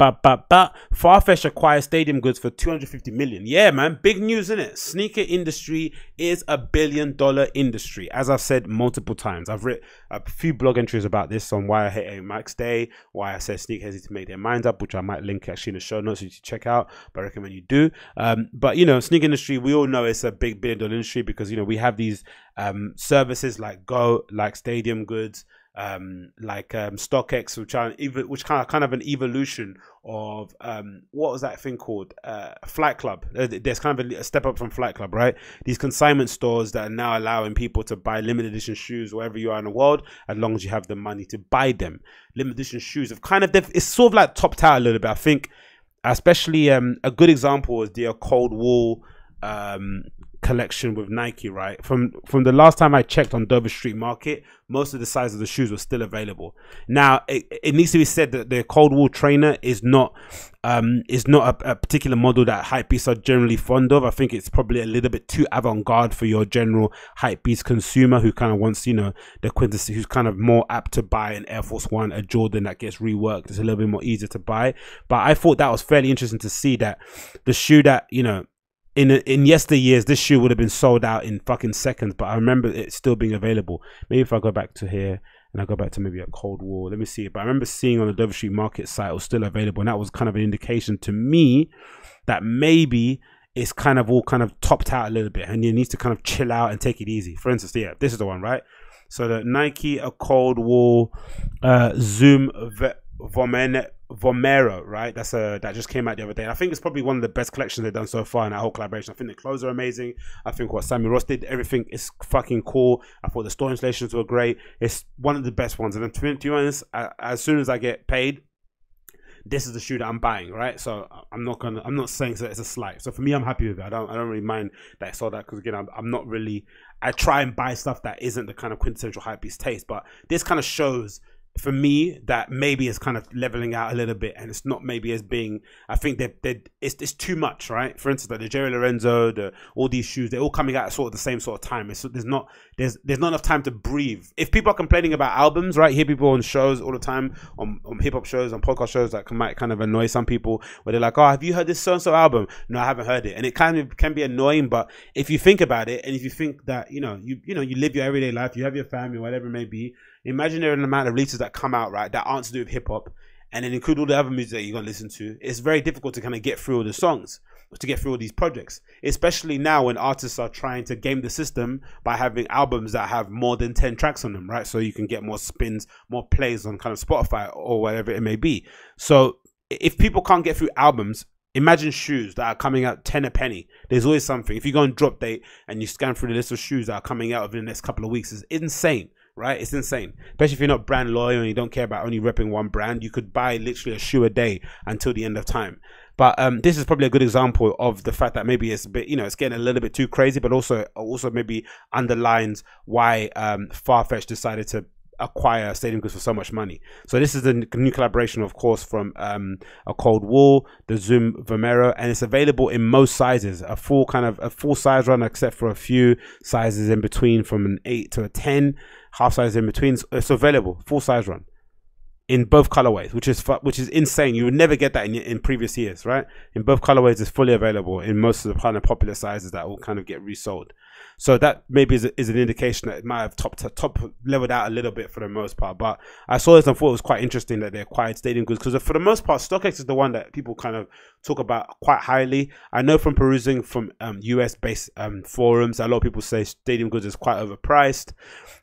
ba, ba, ba. Farfetch acquires stadium goods for 250 million. Yeah, man. Big news, isn't it? Sneaker industry is a billion dollar industry. As I've said multiple times, I've written a few blog entries about this on why I hate Air Max Day, why I said sneakers need to make their minds up, which I might link actually in the show notes you should check out, but I recommend you do. Um, but, you know, sneaker industry, we all know it's a big billion dollar industry because, you know, we have these um, services like GOAT, like Stadium Goods, um, like um, StockX, which are even which kind of kind of an evolution of um, what was that thing called? Uh, Flight Club. Uh, there's kind of a, step up from Flight Club, right? These consignment stores that are now allowing people to buy limited edition shoes wherever you are in the world, as long as you have the money to buy them. Limited edition shoes have kind of it's sort of like topped out a little bit. I think, especially um, a good example is the Cold Wall um, collection with Nike, right? From from the last time I checked on Dover Street Market, most of the sizes of the shoes were still available. Now it, it needs to be said that the Cold Wall trainer is not um is not a, a particular model that hypebeasts are generally fond of. I think it's probably a little bit too avant-garde for your general hypebeast consumer who kind of wants, you know, the quintessence who's kind of more apt to buy an Air Force One, a Jordan that gets reworked. It's a little bit more easier to buy. But I thought that was fairly interesting to see that the shoe that, you know, in in yesteryears, this shoe would have been sold out in fucking seconds, but I remember it still being available. Maybe if I go back to here and I go back to maybe a Cold Wall, let me see. But I remember seeing on the Dover Street Market site it was still available, and that was kind of an indication to me that maybe it's kind of all kind of topped out a little bit, and you need to kind of chill out and take it easy. For instance, yeah, this is the one, right? So the Nike a Cold Wall uh, Zoom Vomene Vomero, right? That's a that just came out the other day. I think it's probably one of the best collections they've done so far in that whole collaboration. I think the clothes are amazing. I think what Sammy Ross did, everything is fucking cool. I thought the store installations were great. It's one of the best ones. And to be honest, as soon as I get paid, this is the shoe that I'm buying, right? So I'm not gonna, I'm not saying that it's a slight. So for me, I'm happy with it. I don't, I don't really mind that I saw that because again, I'm, I'm not really. I try and buy stuff that isn't the kind of quintessential hypebeast taste, but this kind of shows for me that maybe is kind of leveling out a little bit and it's not maybe as being I think that it's, it's too much right? For instance like the Jerry Lorenzo the all these shoes they're all coming out at sort of the same sort of time. It's, there's not there's there's not enough time to breathe. If people are complaining about albums right hear people on shows all the time on, on hip-hop shows on podcast shows that can, might kind of annoy some people where they're like oh have you heard this so-and-so album? No I haven't heard it. And it kind of can be annoying but if you think about it and if you think that you know you you know you live your everyday life you have your family whatever it may be imagine an amount of releases that come out right that aren't to do with hip hop, and then include all the other music that you're gonna listen to. It's very difficult to kind of get through all the songs, to get through all these projects, especially now when artists are trying to game the system by having albums that have more than ten tracks on them, right? So you can get more spins, more plays on kind of Spotify or whatever it may be. So if people can't get through albums, Imagine shoes that are coming out 10 a penny. There's always something. If you go on drop date and you scan through the list of shoes that are coming out within the next couple of weeks, it's insane right? It's insane. Especially if you're not brand loyal and you don't care about only repping one brand, you could buy literally a shoe a day until the end of time. But um, this is probably a good example of the fact that maybe it's a bit, you know, it's getting a little bit too crazy, but also also maybe underlines why um, Farfetch decided to acquire stadium goods for so much money. So this is a new collaboration, of course, from um, a Cold Wall, the Zoom Vomero, and it's available in most sizes. A full kind of a full size run, except for a few sizes in between, from an eight to a ten, half size in between. It's available, full size run in both colorways, which is which is insane. You would never get that in, in previous years, right? In both colorways, it's fully available in most of the kind of popular sizes that will kind of get resold. So that maybe is, is an indication that it might have top top leveled out a little bit for the most part. But I saw this and thought it was quite interesting that they acquired Stadium Goods because for the most part, StockX is the one that people kind of talk about quite highly. I know from perusing from um, US based um, forums, a lot of people say Stadium Goods is quite overpriced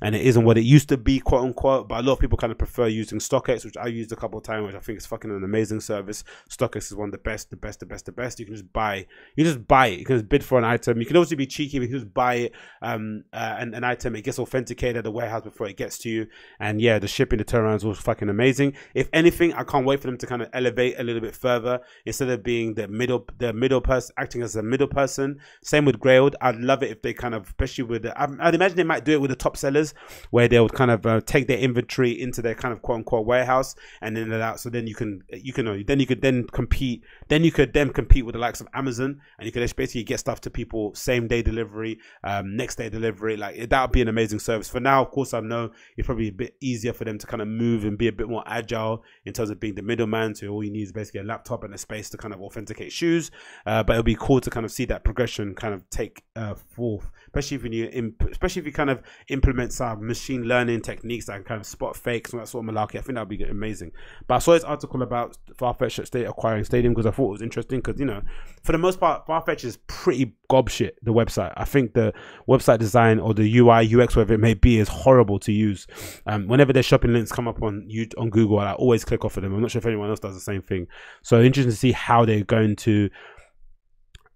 and it isn't what it used to be, quote unquote. But a lot of people kind of prefer using StockX, which I used a couple of times, which I think is fucking an amazing service. StockX is one of the best, the best, the best, the best. You can just buy, you just buy it. You can just bid for an item. You can also be cheeky, you can just buy it um, uh, an, an item. It gets authenticated at the warehouse before it gets to you. And yeah, the shipping, the turnaround was fucking amazing. If anything, I can't wait for them to kind of elevate a little bit further instead of being the middle, the middle person, acting as a middle person. Same with Grailed. I'd love it if they kind of, especially with the, I'd imagine they might do it with the top sellers where they would kind of uh, take their inventory into their kind of quote unquote warehouse and then it out. So then you can, you can, then you could then compete, then you could then compete with the likes of Amazon and you could basically get stuff to people same day delivery um, next day delivery. Like that would be an amazing service. For now, of course, I know it's probably a bit easier for them to kind of move and be a bit more agile in terms of being the middleman. So all you need is basically a laptop and a space to kind of authenticate shoes. Uh, but it'll be cool to kind of see that progression kind of take uh, forth, especially if you imp- especially if you kind of implement some machine learning techniques that can kind of spot fakes and that sort of malarkey. I think that would be amazing. But I saw this article about Farfetch State acquiring Stadium because I thought it was interesting because you know for the most part Farfetch is pretty gobshit. The website, I think the website design or the UI UX whatever it may be is horrible to use. Um, whenever their shopping links come up on you on Google, I always click off of them. I'm not sure if anyone else does the same thing. So interesting to see how they're going to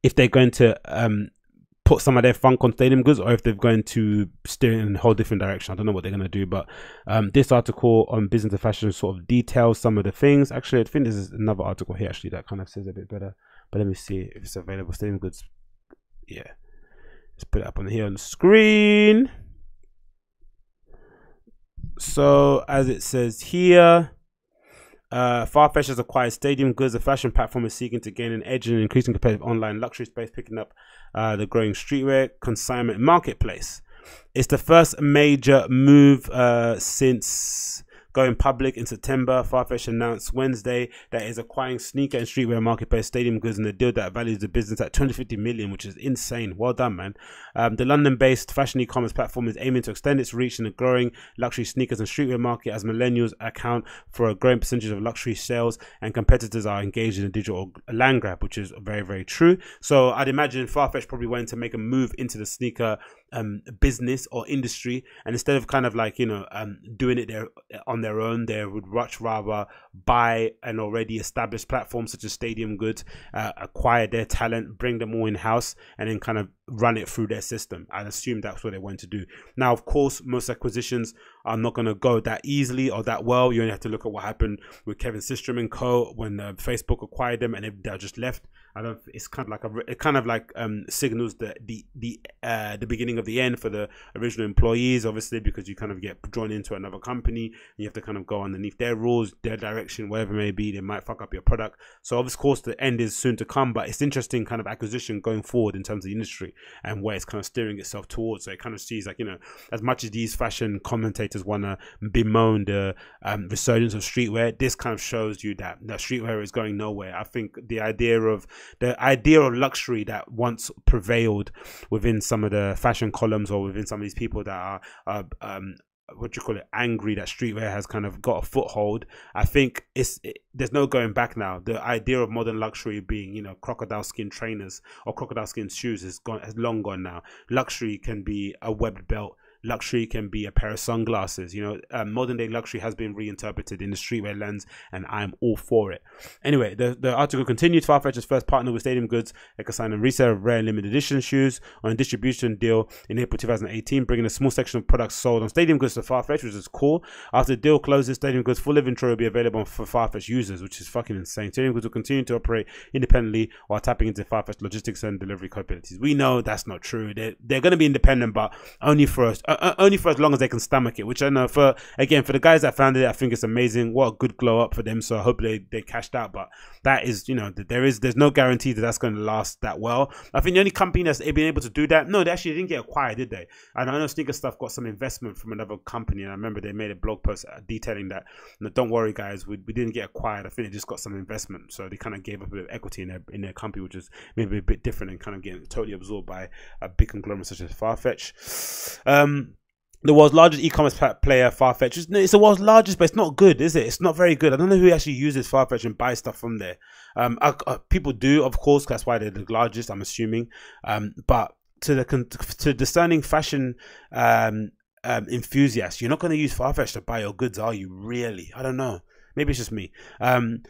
if they're going to um, put some of their funk on stadium goods or if they're going to steer in a whole different direction. I don't know what they're going to do, but um, this article on business of fashion sort of details some of the things. Actually, I think there's another article here actually that kind of says a bit better. But let me see if it's available. Stadium goods, yeah. Let's put it up on here on the screen. So as it says here, uh, Farfetch has acquired Stadium Goods. The fashion platform is seeking to gain an edge in an increasing competitive online luxury space, picking up uh, the growing streetwear consignment marketplace. It's the first major move uh, since Going public in September, Farfetch announced Wednesday that it is acquiring sneaker and streetwear marketplace Stadium Goods in a deal that values the business at 250 million, which is insane. Well done, man. Um, the London-based fashion e-commerce platform is aiming to extend its reach in the growing luxury sneakers and streetwear market as millennials account for a growing percentage of luxury sales and competitors are engaged in a digital land grab, which is very, very true. So I'd imagine Farfetch probably wanting to make a move into the sneaker um, business or industry, and instead of kind of like you know um, doing it there on their own, they would much rather buy an already established platform such as Stadium Goods, uh, acquire their talent, bring them all in house, and then kind of run it through their system. I assume that's what they want to do. Now, of course, most acquisitions are not going to go that easily or that well. You only have to look at what happened with Kevin Systrom and Co. when uh, Facebook acquired them and they just left. I don't. It's kind of like a. It kind of like um, signals the the the uh, the beginning of the end for the original employees, obviously, because you kind of get drawn into another company and you have to kind of go underneath their rules, their direction, whatever it may be. They might fuck up your product. So, of course, the end is soon to come. But it's interesting, kind of acquisition going forward in terms of the industry and where it's kind of steering itself towards. So it kind of sees like you know, as much as these fashion commentators want to bemoan the um, resurgence of streetwear, this kind of shows you that that streetwear is going nowhere. I think the idea of the idea of luxury that once prevailed within some of the fashion columns or within some of these people that are, are um, what you call it angry that streetwear has kind of got a foothold i think it's it, there's no going back now. The idea of modern luxury being you know crocodile skin trainers or crocodile skin shoes is gone has long gone now. Luxury can be a webbed belt luxury can be a pair of sunglasses. You know, um, modern day luxury has been reinterpreted in the streetwear lens, and I'm all for it. Anyway, the, the article continued. Farfetch's first partner with Stadium Goods, a resale of rare limited edition shoes on a distribution deal in April 2018, bringing a small section of products sold on Stadium Goods to Farfetch, which is cool. After the deal closes, Stadium Goods full inventory will be available for Farfetch users, which is fucking insane. Stadium Goods will continue to operate independently while tapping into Farfetch logistics and delivery capabilities. We know that's not true. They're, they're going to be independent, but only for us uh, only for as long as they can stomach it. Which I know for again for the guys that founded it, I think it's amazing. What a good glow up for them. So I hope they they cashed out. But that is you know there is there's no guarantee that that's going to last that well. I think the only company that's been able to do that. No, they actually didn't get acquired, did they? And I know Sneakersnstuff got some investment from another company, and I remember they made a blog post uh, detailing that. Don't worry, guys, we, we didn't get acquired. I think they just got some investment, so they kind of gave up a bit of equity in their in their company, which is maybe a bit different and kind of getting totally absorbed by a big conglomerate such as Farfetch. Um, the world's largest e-commerce player, Farfetch. It's the world's largest, but it's not good, is it? It's not very good. I don't know who actually uses Farfetch and buys stuff from there. Um, uh, uh, people do, of course. That's why they're the largest. I'm assuming. Um, but to the to discerning fashion um, um, enthusiasts, you're not going to use Farfetch to buy your goods, are you? Really? I don't know. Maybe it's just me. Um,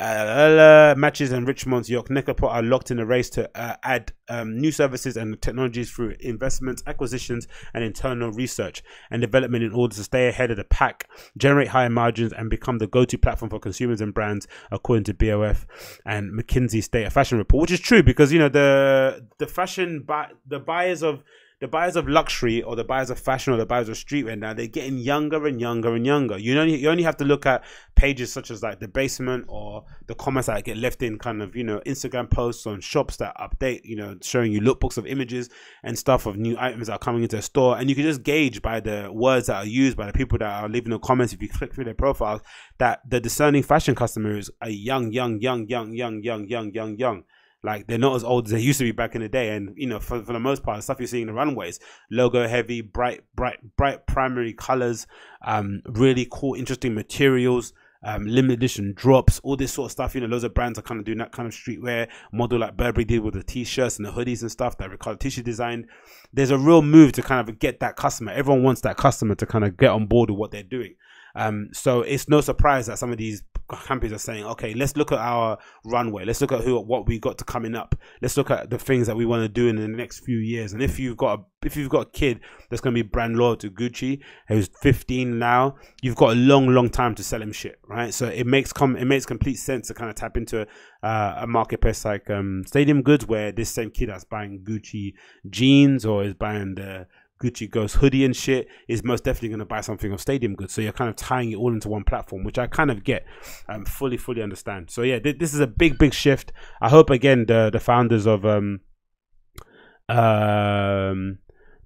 uh, matches and Richemont's Yoox Net-a-Porter are locked in a race to uh, add um, new services and technologies through investments, acquisitions, and internal research and development in order to stay ahead of the pack, generate higher margins, and become the go-to platform for consumers and brands, according to BOF and McKinsey State of Fashion report, which is true because you know the the fashion bu- the buyers of the buyers of luxury or the buyers of fashion or the buyers of streetwear now they're getting younger and younger and younger. You only you only have to look at pages such as like the basement or the comments that get left in kind of you know Instagram posts on shops that update you know showing you lookbooks of images and stuff of new items that are coming into a store, and you can just gauge by the words that are used by the people that are leaving the comments if you click through their profiles that the discerning fashion customer is a young, young, young, young, young, young, young, young, young. Like they're not as old as they used to be back in the day, and you know, for, for the most part, the stuff you're seeing in the runways, logo heavy, bright, bright, bright primary colors, um, really cool, interesting materials, um, limited edition drops, all this sort of stuff. You know, loads of brands are kind of doing that kind of streetwear model, like Burberry did with the t-shirts and the hoodies and stuff that Riccardo Tisci designed. There's a real move to kind of get that customer. Everyone wants that customer to kind of get on board with what they're doing. Um, so it's no surprise that some of these companies are saying, okay, let's look at our runway. Let's look at who what we got to coming up. Let's look at the things that we want to do in the next few years. And if you've got a, if you've got a kid that's going to be brand loyal to Gucci, who's 15 now, you've got a long, long time to sell him shit, right? So it makes com it makes complete sense to kind of tap into uh, a marketplace like um, Stadium Goods, where this same kid that's buying Gucci jeans or is buying the Gucci Ghost hoodie and shit is most definitely going to buy something of Stadium Goods. So you're kind of tying it all into one platform, which I kind of get, um, fully, fully understand. So yeah, th this is a big, big shift. I hope again the the founders of um um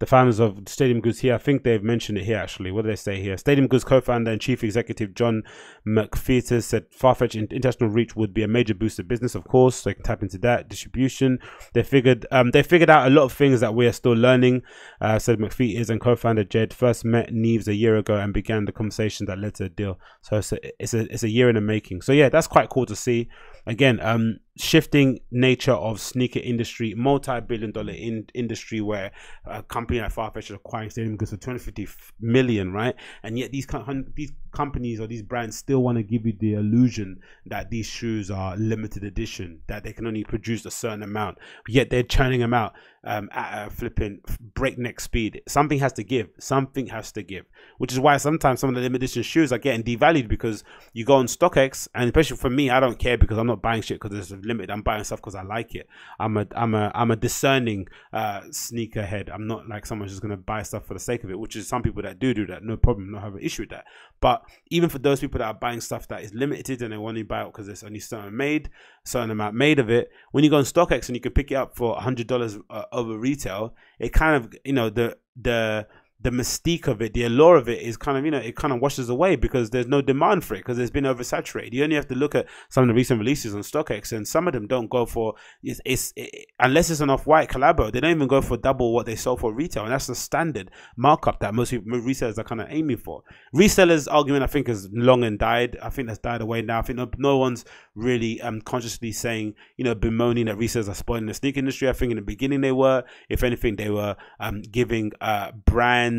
the founders of Stadium Goods here. I think they've mentioned it here actually. What do they say here? Stadium Goods co-founder and chief executive John McPheters said Farfetch international reach would be a major boost of business. Of course, So they can tap into that distribution. They figured um, they figured out a lot of things that we are still learning. Uh, said McPheters and co-founder Jed first met Neves a year ago and began the conversation that led to a deal. So it's a, it's a it's a year in the making. So yeah, that's quite cool to see again um shifting nature of sneaker industry multi-billion dollar in industry where a company like Farfetch is acquiring stadium goods for 250 million right? And yet these these companies or these brands still want to give you the illusion that these shoes are limited edition that they can only produce a certain amount yet they're churning them out um, at a flipping breakneck speed. Something has to give. Something has to give which is why sometimes some of the limited edition shoes are getting devalued because you go on StockX and especially for me I don't care because I'm not buying shit because limited. I'm buying stuff because I like it. I'm a I'm a I'm a discerning uh, sneaker head. I'm not like someone who's gonna buy stuff for the sake of it, which is some people that do do that. No problem. Not have an issue with that. But even for those people that are buying stuff that is limited and they want to buy it because there's only certain made, certain amount made of it. When you go on StockX and you can pick it up for hundred dollars uh, over retail, it kind of you know the the the mystique of it, the allure of it is kind of, you know, it kind of washes away because there's no demand for it because it's been oversaturated. You only have to look at some of the recent releases on StockX and some of them don't go for, it's, it's it, unless it's an off-white collabo, they don't even go for double what they sold for retail. And that's the standard markup that most people, resellers are kind of aiming for. Resellers argument, I think, has long and died. I think that's died away now. I think no, no one's really um consciously saying, you know, bemoaning that resellers are spoiling the sneaker industry. I think in the beginning they were. If anything, they were um giving uh brands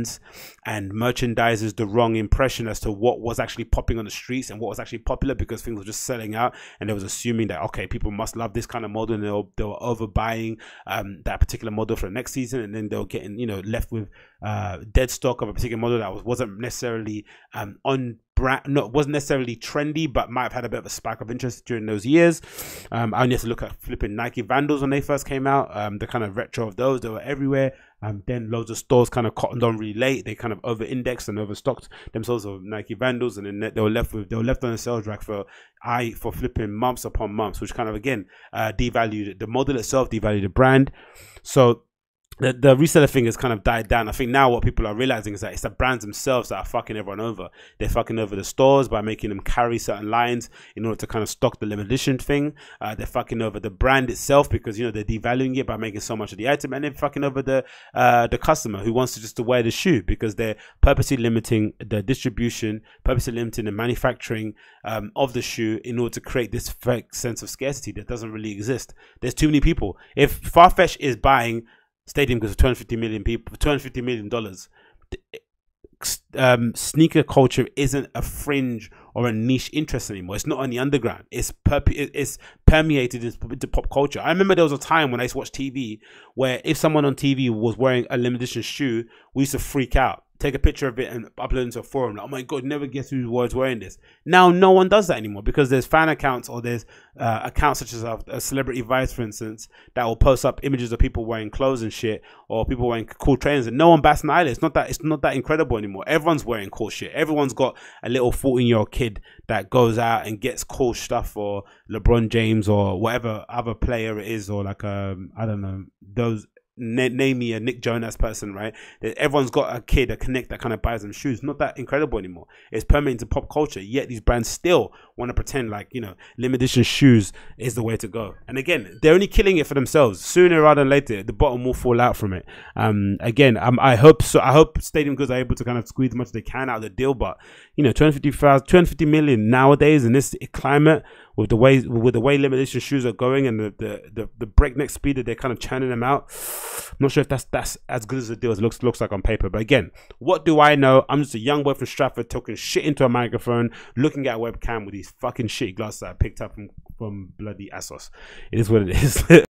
and merchandisers the wrong impression as to what was actually popping on the streets and what was actually popular because things were just selling out and they was assuming that okay people must love this kind of model and they were, they were overbuying um, that particular model for the next season and then they were getting you know left with uh, dead stock of a particular model that was, wasn't necessarily um, on brand not wasn't necessarily trendy but might have had a bit of a spike of interest during those years. Um, i only have to look at flipping nike vandals when they first came out. Um, the kind of retro of those they were everywhere um, then loads of stores kind of cottoned on really late. They kind of over indexed and overstocked themselves of Nike Vandals, and then they were left with they were left on a sales rack for I for flipping months upon months, which kind of again uh, devalued the model itself, devalued the brand. So the, the reseller thing has kind of died down. I think now what people are realizing is that it's the brands themselves that are fucking everyone over. They're fucking over the stores by making them carry certain lines in order to kind of stock the limited edition thing. Uh, they're fucking over the brand itself because you know they're devaluing it by making so much of the item, and they're fucking over the uh, the customer who wants to just to wear the shoe because they're purposely limiting the distribution, purposely limiting the manufacturing um, of the shoe in order to create this fake sense of scarcity that doesn't really exist. There's too many people. If Farfetch is buying stadium because of 250 million people, 250 million dollars. Um, sneaker culture isn't a fringe or a niche interest anymore. It's not on the underground. It's it's permeated into pop culture. I remember there was a time when I used to watch TV where if someone on TV was wearing a limited edition shoe, we used to freak out take a picture of it and upload it to a forum. Like, oh my god, never guess whose words wearing this. Now no one does that anymore because there's fan accounts or there's uh, accounts such as a, a, celebrity vice, for instance, that will post up images of people wearing clothes and shit or people wearing cool trainers, and no one bats an eyelid. It's not that it's not that incredible anymore. Everyone's wearing cool shit. Everyone's got a little 14 year old kid that goes out and gets cool stuff for LeBron James or whatever other player it is, or like um I don't know those name me a Nick Jonas person, right? Everyone's got a kid, a connect that kind of buys them shoes. Not that incredible anymore. It's permeating to pop culture. Yet these brands still want to pretend like you know limited edition shoes is the way to go. And again, they're only killing it for themselves. Sooner rather than later, the bottom will fall out from it. Um, again, um, I hope so. I hope Stadium Goods are able to kind of squeeze as much as they can out of the deal. But you know, 250, 250 million nowadays in this climate with the way with the way limited edition shoes are going and the, the, the, the, breakneck speed that they're kind of churning them out. I'm not sure if that's that's as good as a deal as looks looks like on paper. But again, what do I know? I'm just a young boy from Stratford talking shit into a microphone, looking at a webcam with these fucking shitty glasses that I picked up from, from bloody ASOS. It is what it is.